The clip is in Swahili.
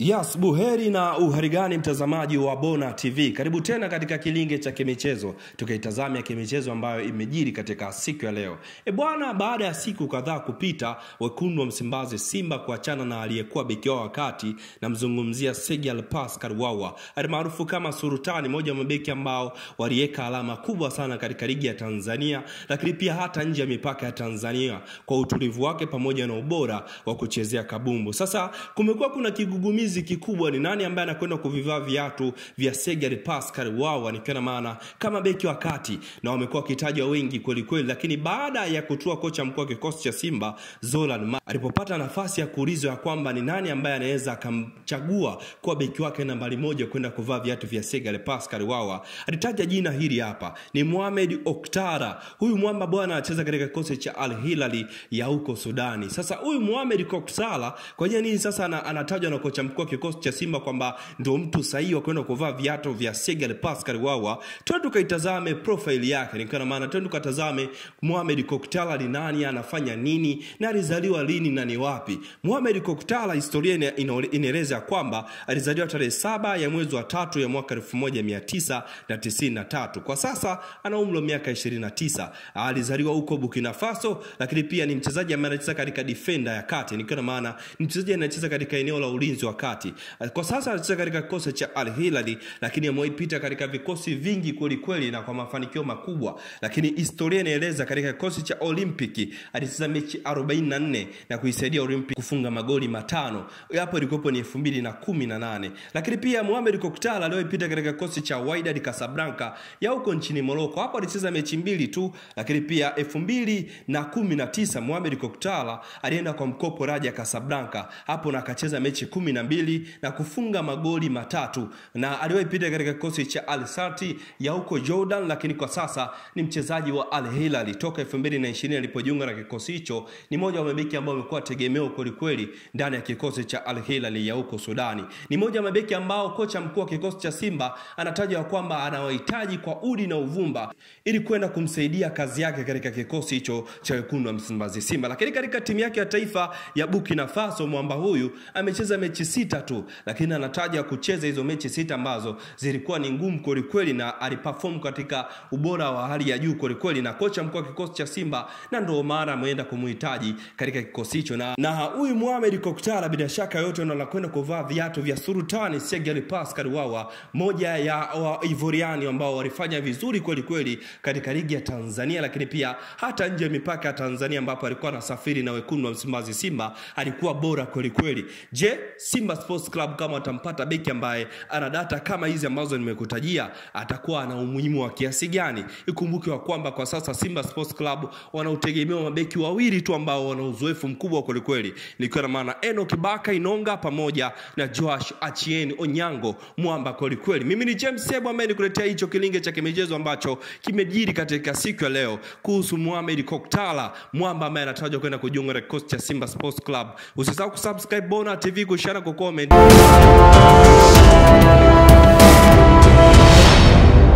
Yes, buheri na uharigani mtazamaji wa Bona TV. Karibu tena katika kilinge cha kimichezo, ya kimichezo ambayo imejiri katika siku ya leo. E bwana, baada ya siku kadhaa kupita, wekundu wa Msimbazi Simba kuachana na aliyekuwa beki wao wakati, namzungumzia Segal Pascal Wawa almaarufu kama Surutani, moja wa mabeki ambao waliweka alama kubwa sana katika ligi ya Tanzania, lakini pia hata nje ya mipaka ya Tanzania kwa utulivu wake pamoja na ubora wa kuchezea kabumbu. Sasa kumekuwa kuna kigugumizi kikubwa, ni nani ambaye anakwenda kuvivaa viatu vya Segal Pascal Wawa, nikiwa na maana kama beki wa kati, na wamekuwa wakitajwa wengi kweli kweli, lakini baada ya kutua kocha mkuu wa kikosi cha Simba Zolan Ma alipopata nafasi ya kuulizwa ya kwamba ni nani ambaye anaweza akamchagua kuwa beki wake nambari moja kwenda kuvaa viatu vya Segal Pascal Wawa, alitaja jina hili hapa, ni Mohamed Oktara. Huyu mwamba bwana anacheza katika kikosi cha Al Hilali ya huko Sudani. Sasa huyu Mohamed Oktara kwa nini sasa anatajwa na kocha mkuu wa kikosi cha Simba kwamba ndio mtu sahihi wa kwenda kuvaa viatu vya Segal Pascal Wawa? Twende tukaitazame profile yake, nikiwa na maana twende tukatazame Mohamed Koktala ni nani, anafanya nini na alizaliwa lini na ni wapi. Mohamed Koktala, historia ina- ina- inaeleza kwamba alizaliwa tarehe saba ya mwezi wa tatu ya mwaka 1993. Kwa sasa ana umri wa miaka 29. Alizaliwa huko Burkina Faso, lakini pia ni mchezaji ambaye anacheza katika defender ya kati, nikiwa na maana ni mchezaji anacheza katika eneo la ulinzi wa kati kati. Kwa sasa anacheza katika kikosi cha Al Hilali, lakini ameipita katika vikosi vingi kwelikweli na kwa mafanikio makubwa, lakini historia inaeleza katika kikosi cha Olympic alicheza mechi 44 na kuisaidia Olympic kufunga magoli matano, hapo ilikuwa ni 2018. Lakini pia Mohamed Koktal aliyoipita katika kikosi cha Wydad Casablanca ya huko nchini Morocco, hapo alicheza mechi mbili tu, lakini pia 2019 Mohamed Koktal alienda kwa mkopo Raja Casablanca hapo na akacheza mechi 12 mbili na kufunga magoli matatu na aliwahi pita katika kikosi cha Al Saty ya huko Jordan, lakini kwa sasa ni mchezaji wa Al Hilal toka 2020 alipojiunga na kikosi hicho. Ni mmoja wa mabeki ambao amekuwa tegemeo kwelikweli ndani ya kikosi cha Al Hilal ya huko Sudani. Ni mmoja wa mabeki ambao kocha mkuu wa kikosi cha Simba anataja kwamba anawahitaji kwa udi na uvumba ili kwenda kumsaidia kazi yake katika kikosi hicho cha wekundu wa Msimbazi Simba. Lakini katika timu yake ya taifa ya Burkina Faso mwamba huyu amecheza mechi sita tu, lakini anataja kucheza hizo mechi sita ambazo zilikuwa ni ngumu kwelikweli, na aliperform katika ubora wa hali ya juu kwelikweli, na kocha mkuu wa kikosi cha Simba, na ndio maana ameenda kumuhitaji katika kikosi hicho. Na huyu Mohamed Koktara bila shaka yote anakwenda kuvaa viatu vya Sultani Segal Pascal Wawa, moja ya wa Ivoriani ambao walifanya vizuri kwelikweli kweli katika ligi ya Tanzania, lakini pia hata nje ya mipaka ya Tanzania ambapo alikuwa anasafiri na wekundu wa Msimbazi Simba, alikuwa bora kwelikweli. kweli. Je, Simba Sports Club kama atampata beki ambaye ana data kama hizi ambazo nimekutajia, atakuwa ana umuhimu wa kiasi gani? Ikumbuke kwamba kwa sasa Simba Sports Club wanautegemea mabeki wawili tu ambao wana uzoefu mkubwa kwelikweli, kweli, nikiwa na maana Enoch Baka Inonga pamoja na Josh Achien Onyango mwamba kwelikweli. kweli. Mimi ni James Sebo ambaye nikuletea hicho kilinge cha kimichezo ambacho kimejiri katika siku ya leo kuhusu Mohamed Koktala mwamba ambaye anatajwa kwenda kujiunga na kikosi cha Simba Sports Club. Usisahau kusubscribe Bona TV, 没